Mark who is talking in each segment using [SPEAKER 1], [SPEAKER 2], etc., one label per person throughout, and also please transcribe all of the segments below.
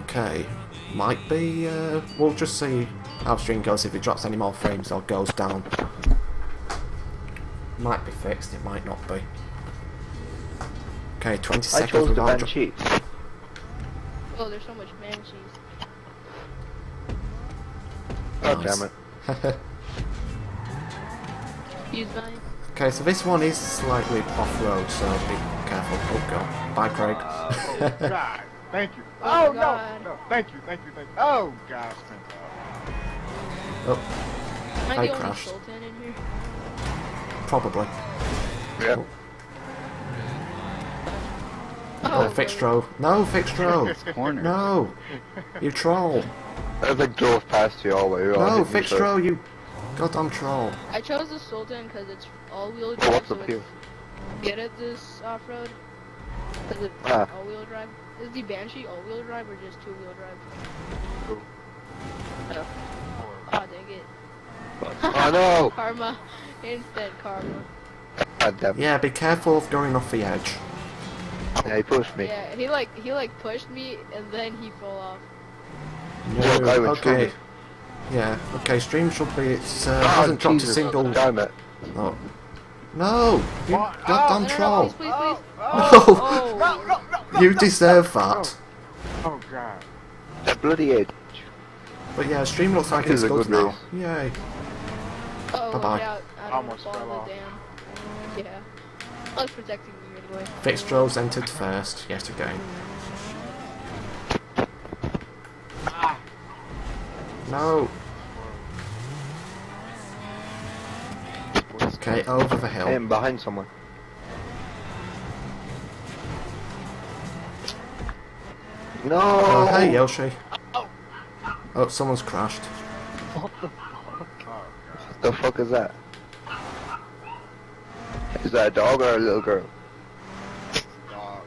[SPEAKER 1] Okay. Might be, uh, we'll just see how stream goes, if it drops any more frames or goes down. Might be fixed, it might not be. Okay, 20
[SPEAKER 2] I
[SPEAKER 1] seconds
[SPEAKER 2] chose the
[SPEAKER 1] without
[SPEAKER 2] Banshee.
[SPEAKER 3] Oh, there's so much man cheese.
[SPEAKER 2] Oh
[SPEAKER 1] Nice.
[SPEAKER 2] damn it.
[SPEAKER 1] Okay, so this one is slightly off-road, so be careful. Oh god. Bye, Craig.
[SPEAKER 4] Oh, God, thank you.
[SPEAKER 3] Oh,
[SPEAKER 4] Oh, no,
[SPEAKER 3] God.
[SPEAKER 4] no, thank you, thank you, thank you. Oh, gosh, thank God.
[SPEAKER 1] oh,
[SPEAKER 3] Am I
[SPEAKER 1] I
[SPEAKER 3] the only
[SPEAKER 1] crashed.
[SPEAKER 3] Sultan in here?
[SPEAKER 1] probably.
[SPEAKER 2] Yeah.
[SPEAKER 1] Oh, Fixtro. No, oh. Fixtro.
[SPEAKER 5] Corner.
[SPEAKER 1] no. You troll.
[SPEAKER 2] I like drove past you all the way. you all
[SPEAKER 1] No,
[SPEAKER 2] hit me, so-
[SPEAKER 1] Fixtro, you goddamn troll.
[SPEAKER 3] I chose the Sultan because it's all-wheel
[SPEAKER 2] Oh,
[SPEAKER 3] drive,
[SPEAKER 2] what's
[SPEAKER 3] so
[SPEAKER 2] up
[SPEAKER 3] it's
[SPEAKER 2] here?
[SPEAKER 3] good at this off-road. Because it's
[SPEAKER 2] Ah.
[SPEAKER 3] all-wheel drive. Is the Banshee all-wheel drive or just two-wheel drive?
[SPEAKER 2] Cool.
[SPEAKER 3] Oh. Dang it.
[SPEAKER 2] Oh no!
[SPEAKER 3] Karma. Instant karma.
[SPEAKER 2] God damn it.
[SPEAKER 1] Yeah, be careful of going off the edge.
[SPEAKER 2] Yeah, he pushed me.
[SPEAKER 3] Yeah, he like he like pushed me and then he fell off.
[SPEAKER 2] Look, I
[SPEAKER 1] okay.
[SPEAKER 2] it.
[SPEAKER 1] Yeah, okay, stream should be, it's, uh,
[SPEAKER 2] Oh,
[SPEAKER 1] hasn't dropped a single...
[SPEAKER 2] Damn it.
[SPEAKER 1] Oh. No! You
[SPEAKER 4] What?
[SPEAKER 1] goddamn oh.
[SPEAKER 3] No, no, no,
[SPEAKER 1] troll!
[SPEAKER 3] please, please, please.
[SPEAKER 4] Oh,
[SPEAKER 3] Oh.
[SPEAKER 4] no, no, no, no,
[SPEAKER 1] You deserve that.
[SPEAKER 4] Oh, oh God.
[SPEAKER 2] That bloody edge.
[SPEAKER 1] But yeah, stream looks like it's
[SPEAKER 2] is a
[SPEAKER 1] good
[SPEAKER 2] good
[SPEAKER 1] now. Yay.
[SPEAKER 3] Oh,
[SPEAKER 1] Bye-bye.
[SPEAKER 3] watch out. I don't
[SPEAKER 4] Almost
[SPEAKER 3] want to
[SPEAKER 4] fell
[SPEAKER 3] fall
[SPEAKER 4] off.
[SPEAKER 3] the. Yeah. I was protecting you anyway.
[SPEAKER 1] Fixtro's entered first, yet again. Ah. No! Okay, over the hill.
[SPEAKER 2] Am behind someone. No!
[SPEAKER 1] Oh, hey Yoshi. Oh, someone's crashed.
[SPEAKER 2] What the fuck What the fuck is that? Is that a dog or a little girl?
[SPEAKER 4] Dog.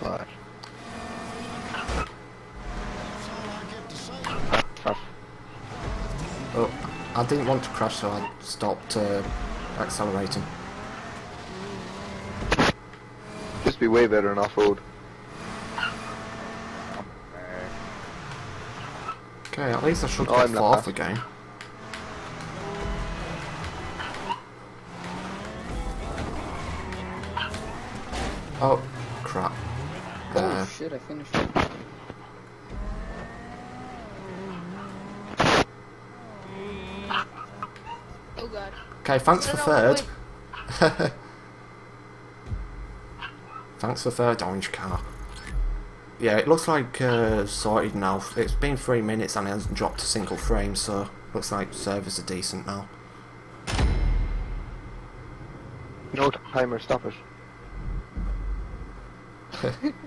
[SPEAKER 2] What?
[SPEAKER 1] Oh, I didn't want to crash, so I stopped uh, accelerating.
[SPEAKER 2] Just be way better than off-road.
[SPEAKER 1] Okay, at least I should
[SPEAKER 2] Oh,
[SPEAKER 1] get
[SPEAKER 2] I'm not
[SPEAKER 1] fourth again. Oh, crap.
[SPEAKER 5] Oh
[SPEAKER 1] Uh,
[SPEAKER 5] shit, I finished.
[SPEAKER 3] Oh god.
[SPEAKER 1] okay, thanks for third. Thanks for third, orange car. Yeah, it looks like uh, sorted now. It's been three minutes and it hasn't dropped a single frame, so looks like servers are decent now.
[SPEAKER 2] No timer, stop it.